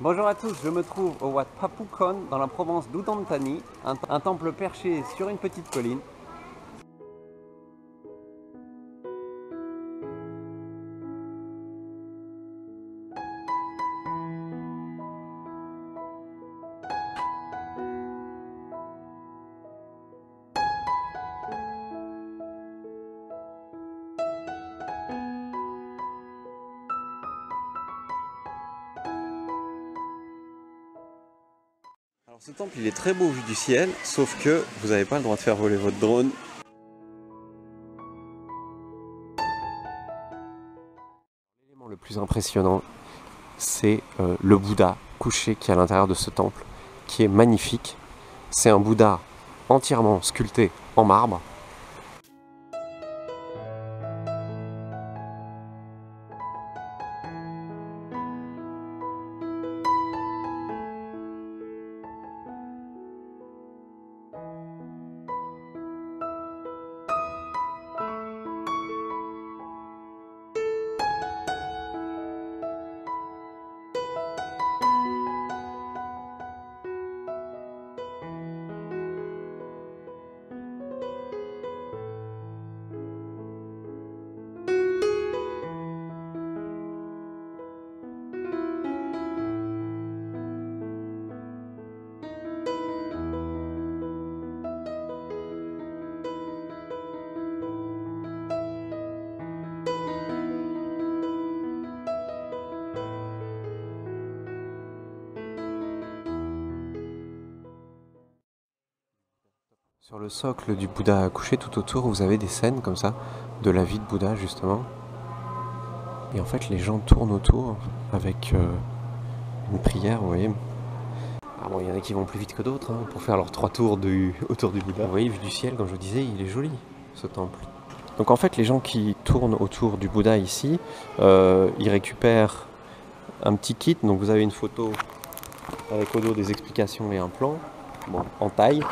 Bonjour à tous, je me trouve au Wat Papukon dans la province un, un temple perché sur une petite colline. Ce temple il est très beau vu du ciel, sauf que vous n'avez pas le droit de faire voler votre drone. L'élément le plus impressionnant, c'est euh, le Bouddha couché qui est à l'intérieur de ce temple, qui est magnifique. C'est un Bouddha entièrement sculpté en marbre. Sur le socle du Bouddha couché tout autour, vous avez des scènes comme ça de la vie de Bouddha justement. Et en fait, les gens tournent autour avec euh, une prière, vous voyez. Ah bon, il y en a qui vont plus vite que d'autres hein, pour faire leurs trois tours du, autour du Bouddha. Vous voyez, vu du ciel, comme je vous disais, il est joli ce temple. Donc en fait, les gens qui tournent autour du Bouddha ici, euh, ils récupèrent un petit kit. Donc vous avez une photo avec au dos des explications et un plan, bon, en taille.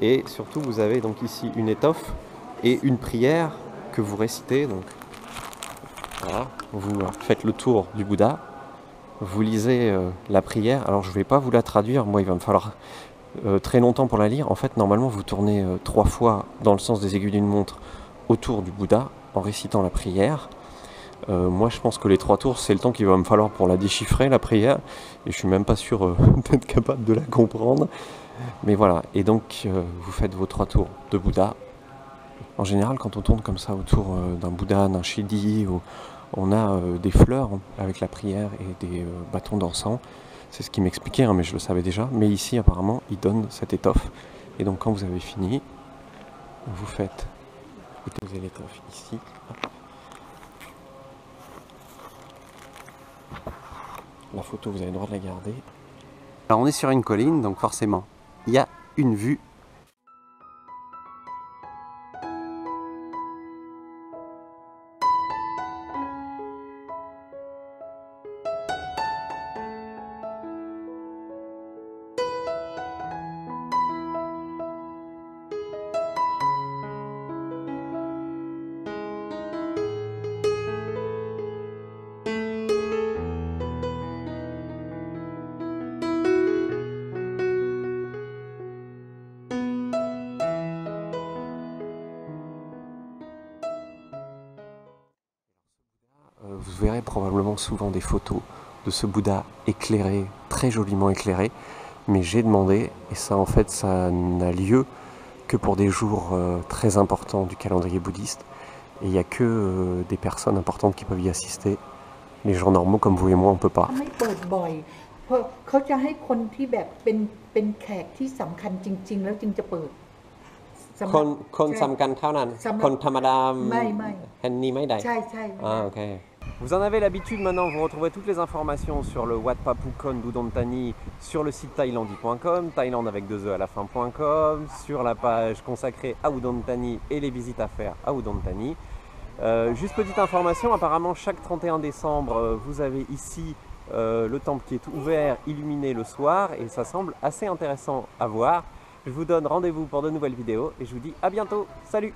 Et surtout, vous avez donc ici une étoffe et une prière que vous récitez. Donc, voilà, vous faites le tour du Bouddha, vous lisez euh, la prière. Alors, je ne vais pas vous la traduire. Moi, il va me falloir euh, très longtemps pour la lire. En fait, normalement, vous tournez euh, trois fois dans le sens des aiguilles d'une montre autour du Bouddha en récitant la prière. Euh, moi, je pense que les trois tours, c'est le temps qu'il va me falloir pour la déchiffrer, la prière. Et je suis même pas sûr euh, d'être capable de la comprendre. Mais voilà. Et donc, euh, vous faites vos trois tours de Bouddha. En général, quand on tourne comme ça autour euh, d'un Bouddha, d'un Shidi, on a euh, des fleurs avec la prière et des bâtons d'encens. C'est ce qu'il m'expliquait, hein, mais je le savais déjà. Mais ici, apparemment, il donne cette étoffe. Et donc, quand vous avez fini, vous faites. Vous posez l'étoffe ici. La photo, vous avez le droit de la garder. Alors on est sur une colline, donc forcément, il y a une vue. Vous verrez probablement souvent des photos de ce Bouddha éclairé, très joliment éclairé. Mais j'ai demandé, et ça en fait ça n'a lieu que pour des jours euh, très importants du calendrier bouddhiste. Et il n'y a que euh, des personnes importantes qui peuvent y assister. Les gens normaux comme vous et moi, on ne peut pas. ไม่ vous en avez l'habitude maintenant, vous retrouvez toutes les informations sur le Wat Papukon Dudontani sur le site thailandi.com, Thaïlande avec deux E à la fin.com, sur la page consacrée à Udontani et les visites à faire à Udontani. Euh, juste petite information, apparemment chaque 31 décembre, euh, vous avez ici euh, le temple qui est ouvert, illuminé le soir et ça semble assez intéressant à voir. Je vous donne rendez-vous pour de nouvelles vidéos et je vous dis à bientôt. Salut